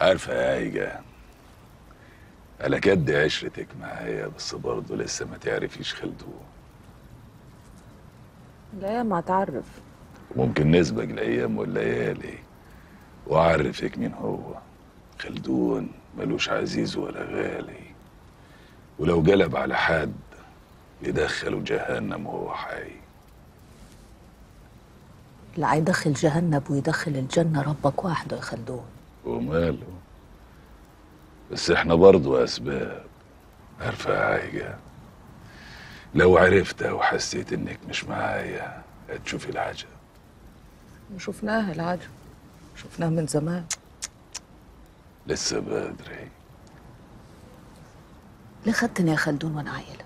عارفة يا هيجة على قد عشرتك معايا بس برضه لسه ما تعرفيش خلدون. لا ما تعرف ممكن نسبق الأيام والليالي وأعرفك مين هو. خلدون ملوش عزيز ولا غالي. ولو قلب على حد يدخله جهنم وهو حي. اللي هيدخل جهنم ويدخل الجنة ربك وحده يا خلدون. وماله. بس إحنا برضو أسباب. عارفة عايجة لو عرفت وحسيت إنك مش معايا هتشوفي العجب. شفناها العجب. شفناها من زمان. لسه بدري. ليه خدتني يا خلدون وأنا عيلة.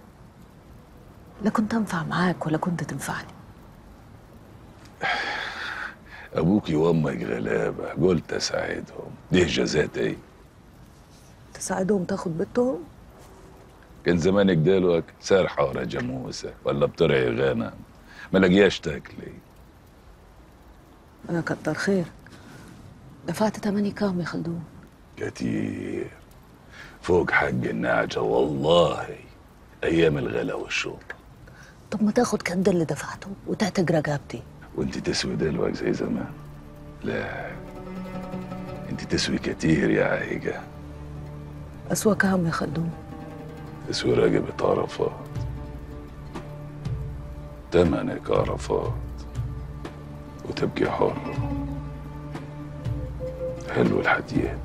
لا كنت أنفع معاك ولا كنت تنفعني. ابوكي وامك غلابة قلت أساعدهم. دي جزات إيه؟ تساعدهم تاخد بيتهم؟ كان زمانك دلوقتي سارحة ورا جاموسة ولا بترعي غنم ما لاقياش تاكلي. أنا كتر خيرك دفعت تمني كام يا خلدون. كتير. فوق حق النعجة والله. أيام الغلا والشوط طب ما تاخد كد اللي دفعته وتعتق رقبتي. وانت تسوي دلوقتي زي زمان. لا انت تسوي كتير يا عايقة اسوا كام يا خلدون تسوي رقبة عرفات تمنك عرفات وتبقي حر حلو الحديات